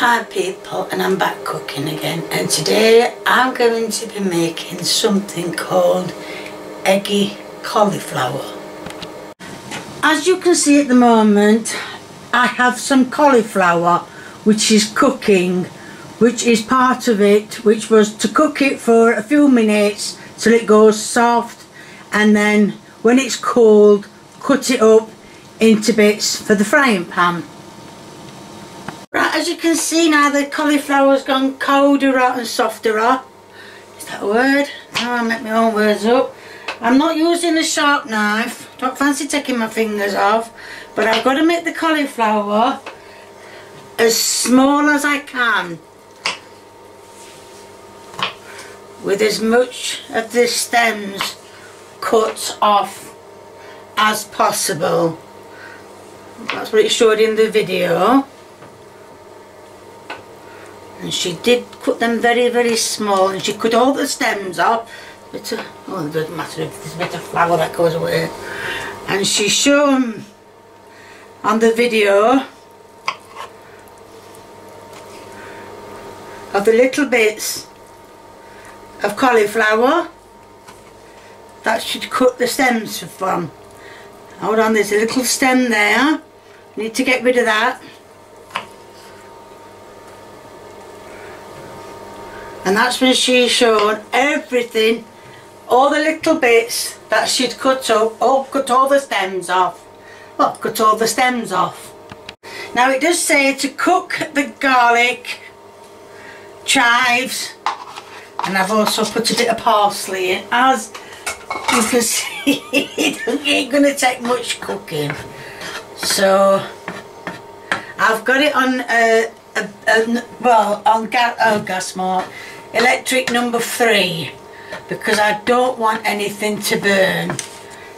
Hi people and I'm back cooking again and today I'm going to be making something called eggy cauliflower. As you can see at the moment I have some cauliflower which is cooking which is part of it which was to cook it for a few minutes till it goes soft and then when it's cold cut it up into bits for the frying pan. As you can see now the cauliflower's gone colder and softer. Is that a word? No, I make my own words up. I'm not using a sharp knife. Don't fancy taking my fingers off. But I've got to make the cauliflower as small as I can. With as much of the stems cut off as possible. That's what it showed in the video and she did cut them very very small and she cut all the stems off. Bit of, oh it doesn't matter if there's a bit of flower that goes away and she shown on the video of the little bits of cauliflower that should cut the stems from. Hold on there's a little stem there. Need to get rid of that and that's when she's shown everything all the little bits that she'd cut up oh cut all the stems off. Well cut all the stems off. Now it does say to cook the garlic chives and I've also put a bit of parsley in as you can see. It ain't gonna take much cooking. So I've got it on a, a, a well on gas oh gas mark electric number three because I don't want anything to burn.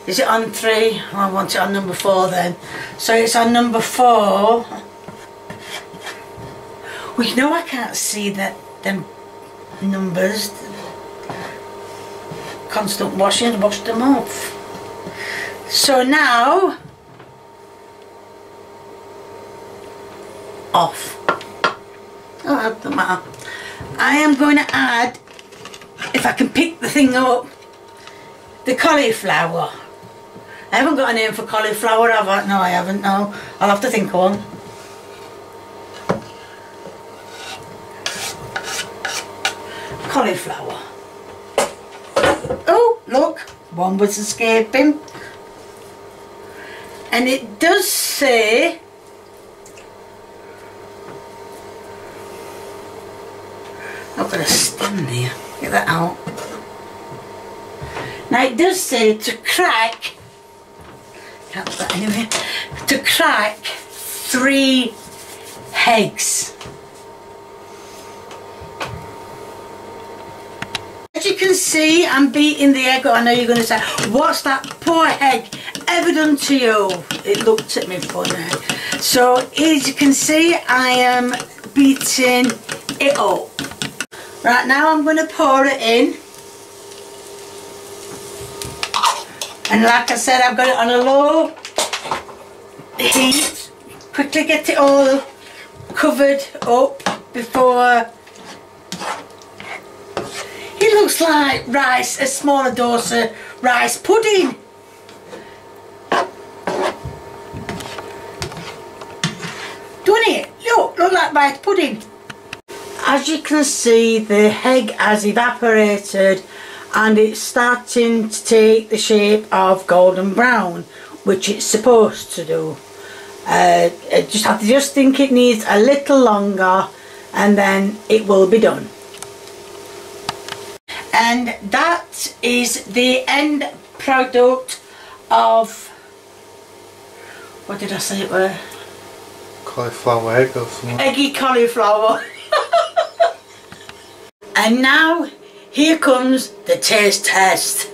Is it on three? Oh, I want it on number four then. So it's on number four. Well you know I can't see that them numbers. Constant washing wash them off. So now off. Oh, doesn't matter I am going to add, if I can pick the thing up, the cauliflower. I haven't got a name for cauliflower, have I? No, I haven't, no. I'll have to think of one. Cauliflower. Oh, look, one was escaping. And it does say A stem there. Get that out. Now it does say to crack, can't that anyway, to crack three eggs. As you can see, I'm beating the egg. I know you're going to say, what's that poor egg ever done to you? It looked at me funny. So as you can see, I am beating it up. Right now I'm going to pour it in. And like I said, I've got it on a low heat. Quickly get it all covered up before... It looks like rice, a smaller dose of rice pudding. Doesn't it? Look, look like rice pudding as you can see the egg has evaporated and it's starting to take the shape of golden brown which it's supposed to do uh, I just have to just think it needs a little longer and then it will be done and that is the end product of what did I say it were? Cauliflower egg or something. Eggy cauliflower And now, here comes the taste test.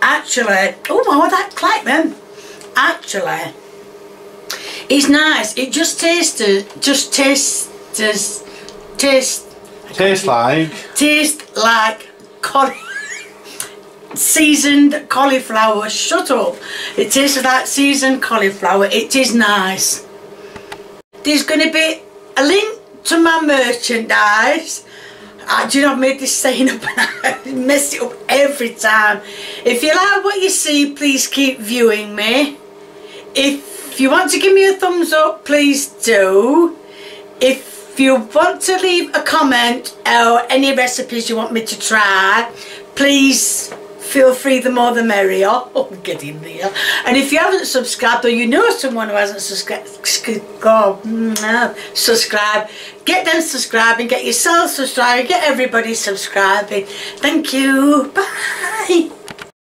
Actually, oh my, that clack then. Actually, it's nice. It just tastes, uh, just tastes, tastes, Tastes like. Taste like cauli seasoned cauliflower. Shut up. It is that seasoned cauliflower. It is nice. There's going to be a link to my merchandise. Ah, I do not make this saying up I mess it up every time. If you like what you see, please keep viewing me. If you want to give me a thumbs up, please do. If you want to leave a comment or any recipes you want me to try, please feel free the more the merrier. Oh, get in there. And if you haven't subscribed or you know someone who hasn't subscribed, go, mm, subscribe, get them subscribing, get yourself subscribing, get everybody subscribing. Thank you. Bye.